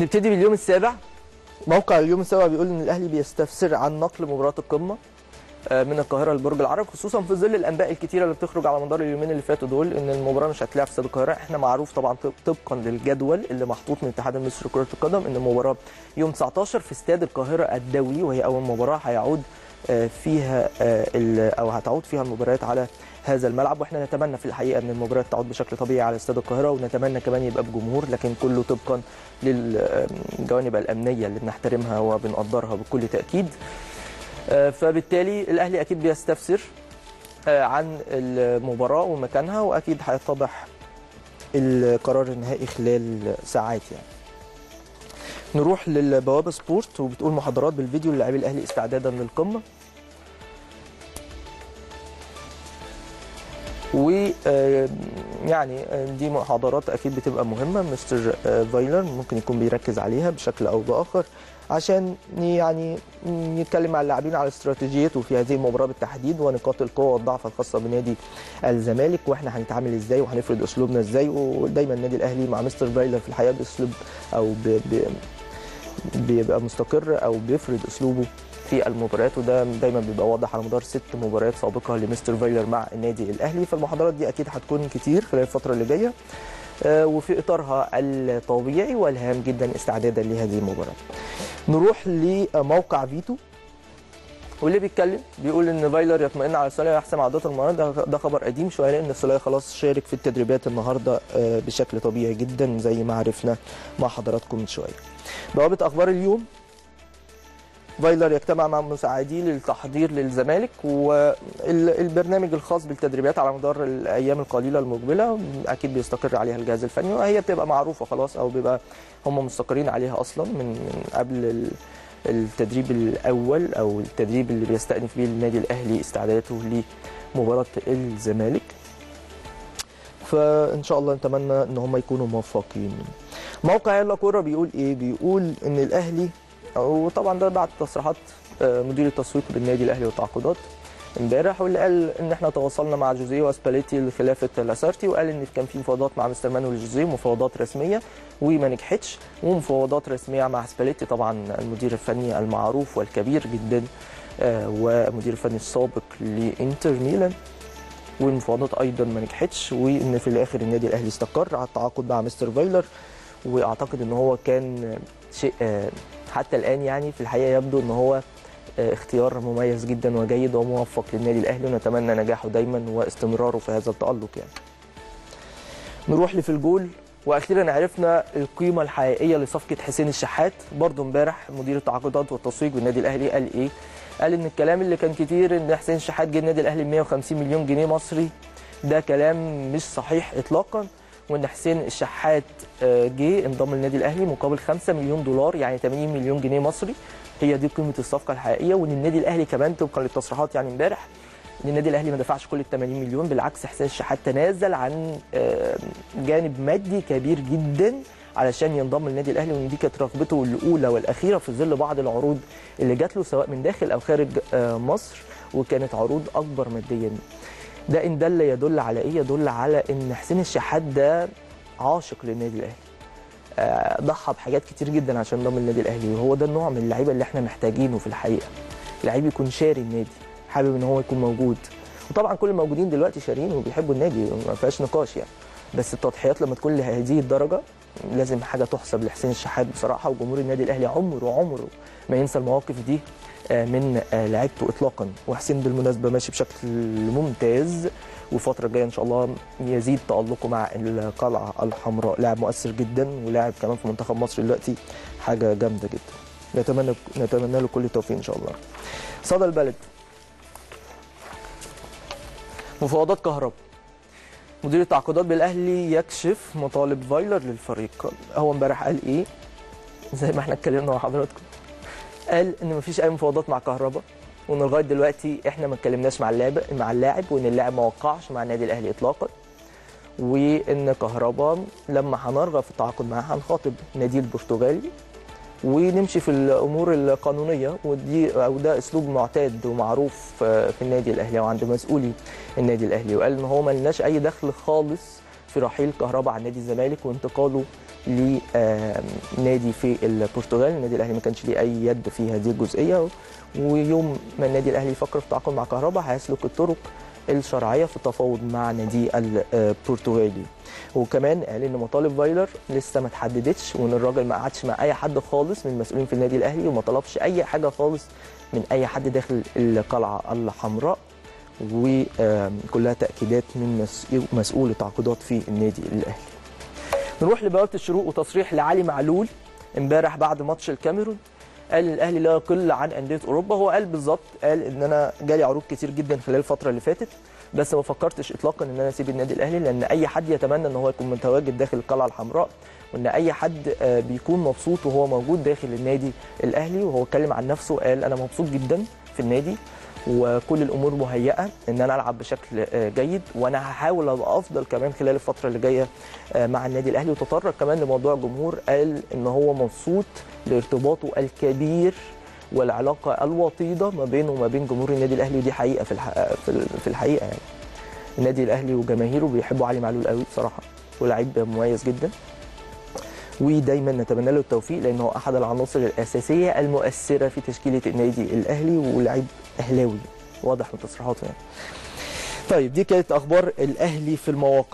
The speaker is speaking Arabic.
نبتدي باليوم السابع. موقع اليوم السابع بيقول إن الأهلي بيستفسر عن نقل مباراة القمة آه، من القاهرة لبرج العرب خصوصا في ظل الأنباء الكتيرة اللي بتخرج على مدار اليومين اللي فاتوا دول إن المباراة مش هتلعب في استاد القاهرة. إحنا معروف طبعا طب- طبقا للجدول اللي محطوط من الاتحاد المصري لكرة القدم إن المباراة يوم 19 في استاد القاهرة الدولي وهي أول مباراة هيعود فيها آه، أو هتعود فيها المباريات على هذا الملعب. وإحنا نتمنى في الحقيقة إن المباريات تعود بشكل طبيعي على استاد القاهرة ونتمنى كمان يبقى بجمهور لكن كله طبقا للجوانب الأمنية اللي بنحترمها وبنقدرها بكل تأكيد. آه، فبالتالي الأهلي أكيد بيستفسر آه، عن المباراة ومكانها وأكيد هيتضح القرار النهائي خلال ساعات يعني. نروح للبوابة سبورت وبتقول محاضرات بالفيديو للاعبي الأهلي استعدادا للقمة و يعني دي محاضرات أكيد بتبقى مهمة مستر آه، فايلر ممكن يكون بيركز عليها بشكل أو بآخر عشان يعني يتكلم مع اللاعبين على استراتيجيته في هذه المباراة بالتحديد ونقاط القوة والضعف الخاصة بنادي الزمالك وإحنا هنتعامل إزاي وهنفرض أسلوبنا إزاي ودايما النادي الأهلي مع مستر فايلر في الحقيقة بأسلوب أو. بيبقى مستقر أو بيفرض أسلوبه في المباريات وده دايما بيبقى واضح على مدار ست مباريات سابقة لمستر فايلر مع النادي الأهلي فالمحاضرات دي أكيد هتكون كتير خلال الفترة اللي جاية آه، وفي إطارها الطبيعي والهام جدا استعدادا لهذه المباراة. نروح لموقع فيتو واللي بيتكلم بيقول إن فايلر يطمئن على سولية احسن عودته النهارده ده, خبر قديم شوية لأن سولية خلاص شارك في التدريبات النهارده آه، بشكل طبيعي جدا زي ما عرفنا مع حضراتكم من شوية. بوابة أخبار اليوم فايلر يجتمع مع مساعديه للتحضير للزمالك والبرنامج الخاص بالتدريبات على مدار الأيام القليلة المقبلة أكيد بيستقر عليها الجهاز الفني وهي بتبقى معروفة خلاص أو بيبقى هم مستقرين عليها أصلا من قبل التدريب الأول أو التدريب اللي بيستأنف بيه النادي الأهلي استعداداته لمباراة الزمالك. فإن شاء الله نتمنى إن هم يكونوا موفقين. موقع يلا كورة بيقول إيه؟ بيقول إن الأهلي وطبعا ده بعد تصريحات آه، مدير التسويق بالنادي الأهلي والتعاقدات امبارح واللي قال إن إحنا تواصلنا مع جوزيه وأسباليتي لخلافة لاسارتي وقال إن كان في مفاوضات مع مستر مانويل جوزيه مفاوضات رسمية وما نجحتش ومفاوضات رسمية مع أسباليتي طبعا المدير الفني المعروف والكبير جدا آه، ومدير الفني السابق لإنتر ميلان. والمفاوضات أيضا ما نجحتش وإن في الآخر النادي الأهلي استقر على التعاقد مع مستر فايلر. وأعتقد إن هو كان شيء آه، حتى الآن يعني في الحقيقة يبدو إن هو اختيار مميز جدا وجيد وموفق للنادي الأهلي ونتمنى نجاحه دايما واستمراره في هذا التألق يعني. نروح لفي الجول وأخيرا عرفنا القيمة الحقيقية لصفقة حسين الشحات برضه امبارح مدير التعاقدات والتسويق بالنادي الأهلي قال إيه؟ قال إن الكلام اللي كان كتير إن حسين الشحات جه النادي الأهلي ب 150 مليون جنيه مصري ده كلام مش صحيح اطلاقا وإن حسين الشحات آه، جه انضم للنادي الأهلي مقابل 5 مليون دولار يعني 80 مليون جنيه مصري هي دي قيمه الصفقة الحقيقية وإن النادي الأهلي كمان طبقا للتصريحات يعني امبارح إن النادي الأهلي ما دفعش كل ال 80 مليون بالعكس حسين الشحات تنازل عن جانب مادي كبير جدا علشان ينضم للنادي الأهلي وإن دي كانت رغبته الأولى والأخيرة في ظل بعض العروض اللي جات له سواء من داخل أو خارج مصر وكانت عروض أكبر ماديا. ده إن دل يدل على إيه؟ يدل على إن حسين الشحات ده عاشق للنادي الأهلي. ضحى بحاجات كتير جدا عشان ينضم للنادي الأهلي وهو ده النوع من اللعيبة اللي إحنا محتاجينه في الحقيقة. لعيب يكون شاري النادي حابب إن هو يكون موجود. وطبعا كل الموجودين دلوقتي شارين وبيحبوا النادي ما فيهاش نقاش يعني. بس التضحيات لما تكون لهذه الدرجة لازم حاجة تحسب لحسين الشحات بصراحة وجمهور النادي الأهلي عمره عمره ما ينسى المواقف دي آه، من آه، لعيبته اطلاقا. وحسين بالمناسبة ماشي بشكل ممتاز. والفترة الجاية إن شاء الله يزيد تألقه مع القلعة الحمراء. لاعب مؤثر جدا ولاعب كمان في منتخب مصر دلوقتي. حاجة جامدة جدا. نتمنى نتمنى له كل التوفيق إن شاء الله. صدى البلد. مفاوضات كهرباء. مدير التعاقدات بالأهلي يكشف مطالب فايلر للفريق. هو امبارح قال إيه؟ زي ما إحنا اتكلمنا مع حضراتكم. قال إن مفيش أي مفاوضات مع كهرباء. وان لغايه دلوقتي إحنا ما اتكلمناش مع اللاعب مع اللاعب وإن اللاعب ما وقعش مع النادي الأهلي اطلاقا. وإن كهرباء لما هنرغب في التعاقد معاه هنخاطب نادي البرتغالي. ونمشي في الأمور القانونية ودي أو ده أسلوب معتاد ومعروف في النادي الأهلي وعند مسؤولي النادي الأهلي. وقال إن هو ملناش أي دخل خالص في رحيل كهرباء عن نادي الزمالك وانتقاله لنادي في البرتغال النادي الأهلي ما كانش ليه أي يد في هذه الجزئية ويوم ما النادي الأهلي يفكر في التعاقد مع كهربا هيسلك الطرق الشرعية في التفاوض مع نادي البرتغالي وكمان قال إن مطالب فايلر لسه ما اتحددتش وإن الراجل ما قعدش مع أي حد خالص من المسؤولين في النادي الأهلي وما طلبش أي حاجة خالص من أي حد داخل القلعة الحمراء وكلها تأكيدات من مسؤول التعاقدات في النادي الأهلي. نروح لبوابه الشروق وتصريح لعلي معلول امبارح بعد ماتش الكاميرون. قال الأهلي لا يقل عن أندية أوروبا. هو قال بالظبط قال إن أنا جالي عروض كتير جدا خلال الفترة اللي فاتت بس ما فكرتش اطلاقا إن أنا أسيب النادي الأهلي لأن أي حد يتمنى إن هو يكون متواجد داخل القلعة الحمراء وإن أي حد بيكون مبسوط وهو موجود داخل النادي الأهلي وهو اتكلم عن نفسه قال أنا مبسوط جدا في النادي. وكل الأمور مهيئة إن أنا ألعب بشكل جيد وأنا هحاول أبقى أفضل كمان خلال الفترة اللي جاية مع النادي الأهلي وتطرق كمان لموضوع الجمهور قال إن هو مبسوط لارتباطه الكبير والعلاقة الوطيدة ما بينه وما بين جمهور النادي الأهلي ودي حقيقة في الحقيقة, في الحقيقة يعني. النادي الأهلي وجماهيره بيحبوا علي معلول قوي بصراحة ولاعيب مميز جدا. ودايما نتمنى له التوفيق لأنه أحد العناصر الأساسية المؤثرة في تشكيلة النادي الأهلي ولاعيب أهلاوي واضح من تصريحاته يعني. طيب دي كانت أخبار الأهلي في المواقع